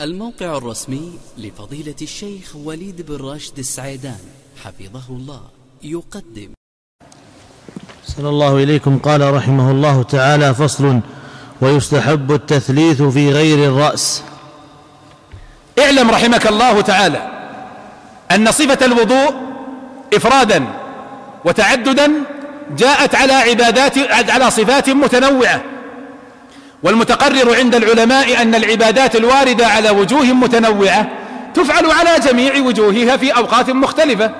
الموقع الرسمي لفضيلة الشيخ وليد بن راشد السعيدان حفظه الله يقدم. صلى الله إليكم. قال رحمه الله تعالى فصل ويستحب التثليث في غير الرأس. اعلم رحمك الله تعالى أن صفة الوضوء إفرادا وتعددا جاءت على عبادات على صفات متنوعة. والمتقرر عند العلماء أن العبادات الواردة على وجوه متنوعة تفعل على جميع وجوهها في أوقات مختلفة.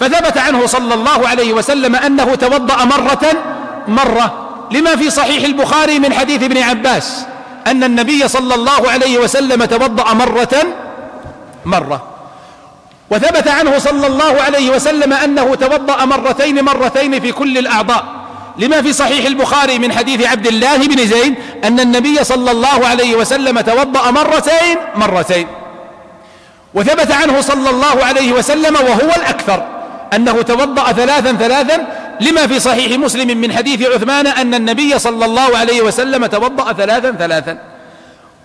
فثبت عنه صلى الله عليه وسلم أنه توضأ مرة مرة لما في صحيح البخاري من حديث ابن عباس أن النبي صلى الله عليه وسلم توضأ مرة مرة. وثبت عنه صلى الله عليه وسلم أنه توضأ مرتين مرتين في كل الأعضاء لما في صحيح البخاري من حديث عبد الله بن زيد أن النبي صلى الله عليه وسلم توضأ مرتين مرتين. وثبت عنه صلى الله عليه وسلم وهو الأكثر أنه توضأ ثلاثا ثلاثا. لما في صحيح مسلم من حديث عثمان أن النبي صلى الله عليه وسلم توضأ ثلاثا ثلاثا.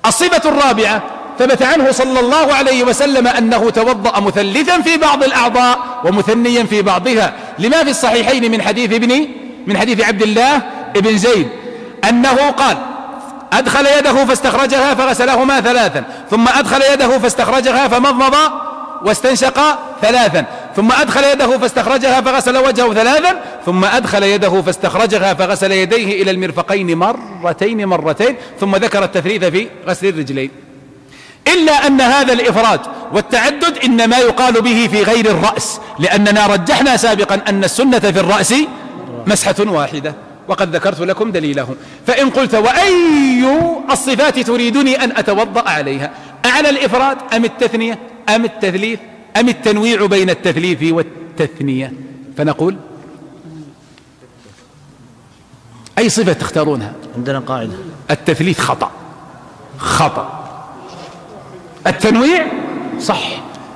الصفة الرابعة ثبت عنه صلى الله عليه وسلم أنه توضأ مثلثا في بعض الأعضاء ومثنيا في بعضها. لما في الصحيحين من حديث ابن من حديث عبد الله بن زيد أنه قال أدخل يده فاستخرجها فغسلهما ثلاثا ثم أدخل يده فاستخرجها فمضمض واستنشق ثلاثا ثم أدخل يده فاستخرجها فغسل وجهه ثلاثا ثم أدخل يده فاستخرجها فغسل يديه إلى المرفقين مرتين مرتين ثم ذكر التثليث في غسل الرجلين. إلا أن هذا الإفراد والتعدد إنما يقال به في غير الرأس لأننا رجحنا سابقا أن السنة في الرأس مسحة واحدة. وقد ذكرت لكم دليله فإن قلت وأي الصفات تريدني أن أتوضأ عليها؟ أعلى الإفراد أم التثنية؟ أم التثليث؟ أم التنويع بين التثليث والتثنية؟ فنقول أي صفة تختارونها؟ عندنا قاعدة. التثليث خطأ. خطأ. التنويع؟ صح.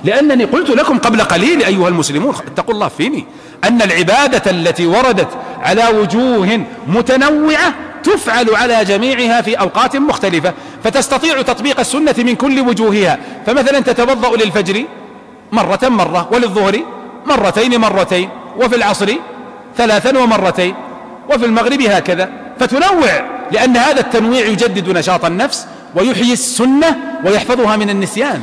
لأنني قلت لكم قبل قليل أيها المسلمون اتقوا الله فيني أن العبادة التي وردت على وجوه متنوعة تفعل على جميعها في أوقات مختلفة فتستطيع تطبيق السنة من كل وجوهها. فمثلا تتوضأ للفجر مرة مرة وللظهر مرتين مرتين وفي العصر ثلاثا ومرتين وفي المغرب هكذا. فتنوع لأن هذا التنويع يجدد نشاط النفس ويحيي السنة ويحفظها من النسيان.